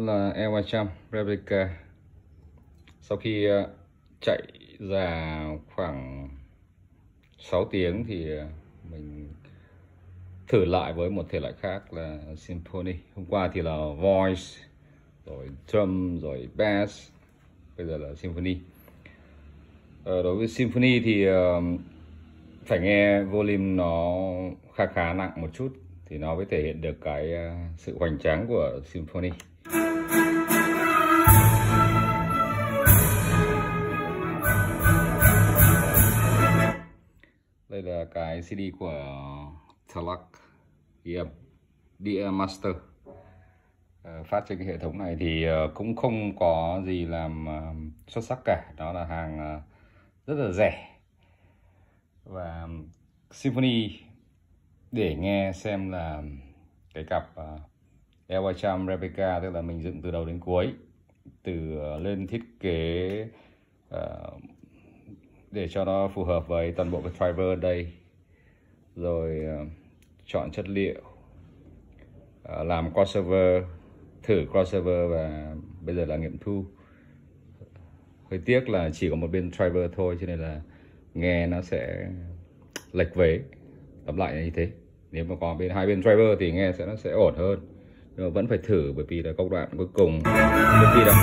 là E300 Replica. Sau khi ờ, chạy ra khoảng 6 tiếng thì ờ, mình thử lại với một thể loại khác là Symphony. Hôm qua thì là Voice, rồi Drum, rồi Bass, bây giờ là Symphony. Ờ, đối với Symphony thì phải nghe volume nó khá khá nặng một chút thì nó mới thể hiện được cái sự hoành tráng của Symphony. Là cái CD của Talac EM DM Master. Ờ, phát trên cái hệ thống này thì ờ, cũng không có gì làm ờ, xuất sắc cả. Đó là hàng rất là rẻ. Và Symphony, để nghe xem là cái cặp L300 Replica, tức là mình dựng từ đầu đến cuối, từ lên thiết kế để cho nó phù hợp với toàn bộ cái driver đây. Rồi uh, chọn chất liệu uh, làm crossover thử crossover và bây giờ là nghiệm thu. Hơi tiếc là chỉ có một bên driver thôi cho nên là nghe nó sẽ lệch vế. Tóm lại là như thế. Nếu mà có bên hai bên driver thì nghe sẽ nó sẽ ổn hơn. Nhưng mà vẫn phải thử bởi vì là công đoạn cuối cùng trước khi đâu.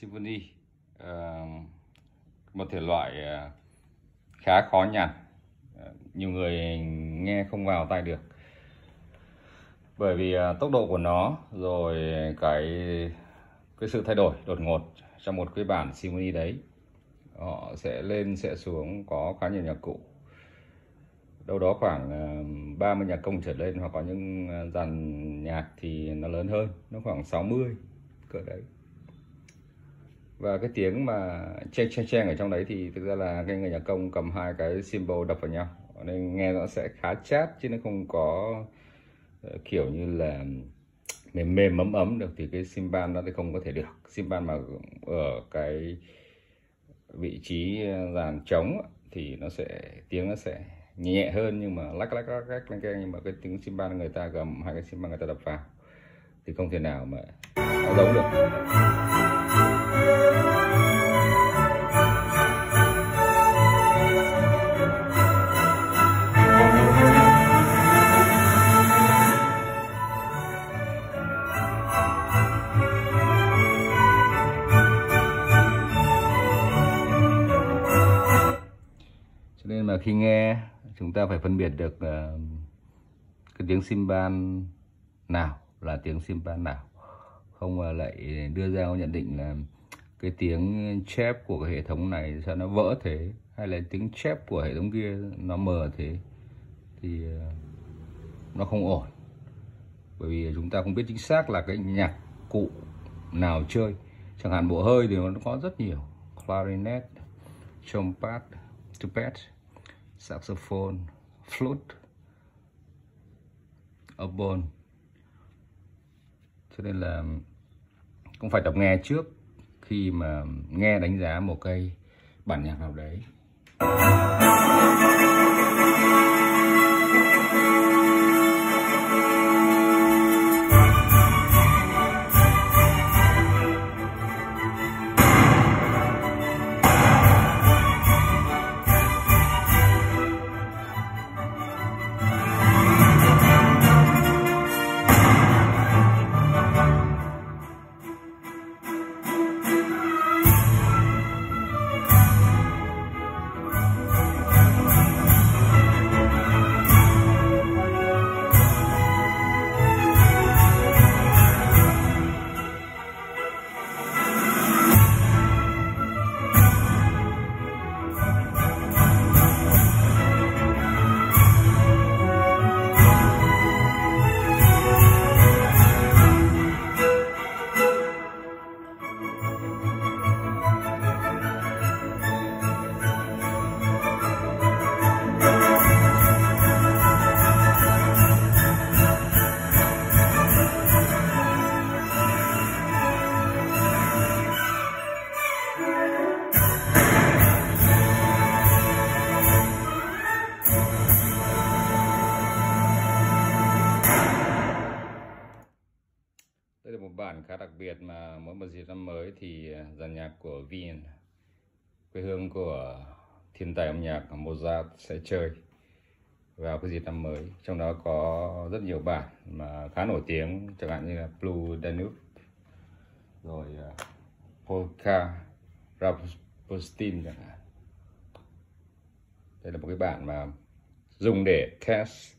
Symphony một thể loại ờ, khá khó nhằn ờ, nhiều người nghe không vào tai được. Bởi vì ờ, tốc độ của nó, rồi cái cái sự thay đổi đột ngột trong một cái bản Symphony đấy, họ sẽ lên, sẽ xuống, có khá nhiều nhạc cụ. Đâu đó khoảng 30 nhạc công trở lên hoặc có những dàn nhạc thì nó lớn hơn, nó khoảng 60 cỡ đấy và cái tiếng mà chen chen chen ở trong đấy thì thực ra là cái người nhạc công cầm hai cái cymbal đập vào nhau. Nên nghe nó sẽ khá chát, chứ nó không có ờ, kiểu như là mềm mềm ấm ấm được, thì cái simban đó thì không có thể được. Simban mà ở cái vị trí dàn trống thì nó sẽ, tiếng nó sẽ nhẹ hơn, nhưng mà lách lách lách lách lách nhưng mà cái tiếng simban người ta cầm, hai cái simban người ta đập vào, thì không thể nào mà nó giống được cho nên mà khi nghe chúng ta phải phân biệt được uh, cái tiếng simban nào là tiếng simban nào. Không uh, lại đưa ra nhận định là cái tiếng chép của cái hệ thống này sao nó vỡ thế? Hay là tiếng chép của hệ thống kia nó mờ thế? Thì ờ, nó không ổn. Bởi vì chúng ta không biết chính xác là cái nhạc cụ nào chơi. Chẳng hạn bộ hơi thì nó có rất nhiều. Clarinet trumpet trumpet, saxophone, flute oboe cho nên là cũng phải tập nghe trước khi mà nghe đánh giá một cây bản nhạc nào đấy. Đây là một bản khá đặc biệt mà mỗi một dịp năm mới thì à, dàn nhạc của Wien, quê hương của thiên tài âm nhạc Mozart sẽ chơi vào cái dịp năm mới. Trong đó có rất nhiều bản mà khá nổi tiếng, chẳng hạn như là Blue Danube, rồi à, Polka, Rapustin chẳng hạn. Đây là một cái bản mà dùng để cast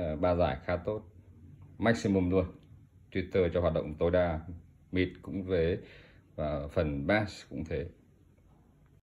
uh, ba giải khá tốt. Maximum luôn. Twitter cho hoạt động tối đa mid cũng thế và phần bass cũng thế.